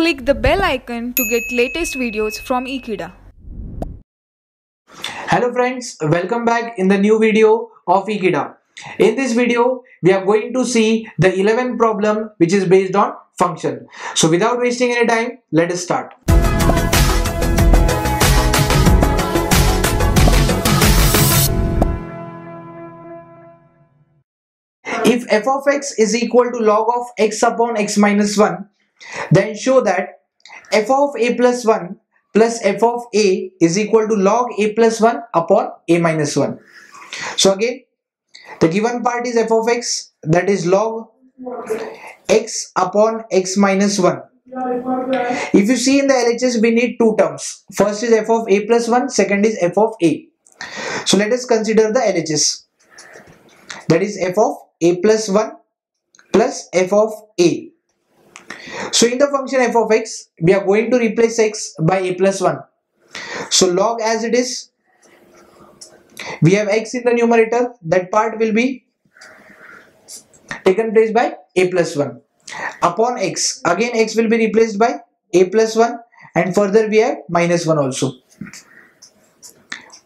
Click the bell icon to get latest videos from Ekeeda. Hello friends, welcome back in the new video of Ekeeda. In this video, we are going to see the 11th problem which is based on function. So without wasting any time, let us start. If f of x is equal to log of x upon x minus 1, then show that f of a plus 1 plus f of a is equal to log a plus 1 upon a minus 1. So again, the given part is f of x that is log x upon x minus 1. If you see in the LHS we need two terms. First is f of a plus 1, second is f of a. So let us consider the LHS. That is f of a plus 1 plus f of a. So in the function f of x, we are going to replace x by a plus 1. So log as it is, we have x in the numerator, that part will be taken place by a plus 1. Upon x, again x will be replaced by a plus 1 and further we have minus 1 also.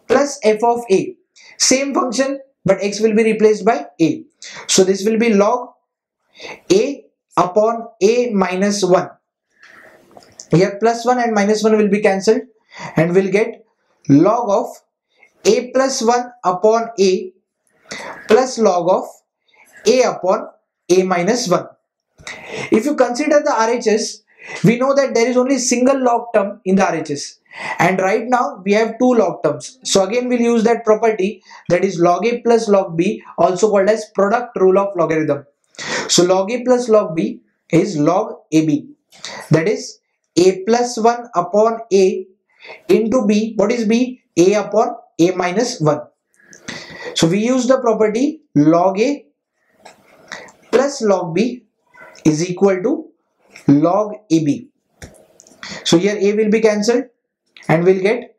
Plus f of a, same function but x will be replaced by a. So this will be log a upon a minus 1. Here plus 1 and minus 1 will be cancelled and we'll get log of a plus 1 upon a plus log of a upon a minus 1. If you consider the RHS, we know that there is only single log term in the RHS and right now we have two log terms so again we'll use that property that is log a plus log b also called as product rule of logarithm so log a plus log b is log ab that is a plus 1 upon a into b. What is b? A upon a minus 1 so we use the property log a plus log b is equal to log ab so here a will be cancelled and we'll get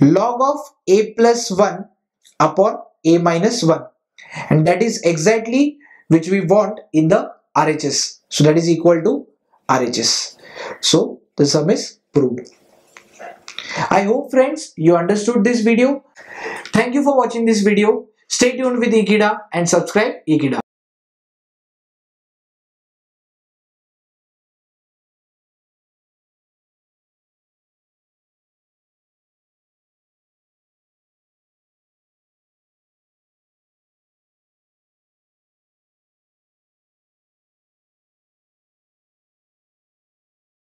log of a plus 1 upon a minus 1 and that is exactly which we want in the RHS. So that is equal to RHS. So the sum is proved. I hope friends you understood this video. Thank you for watching this video. Stay tuned with Ekeeda and subscribe Ekeeda.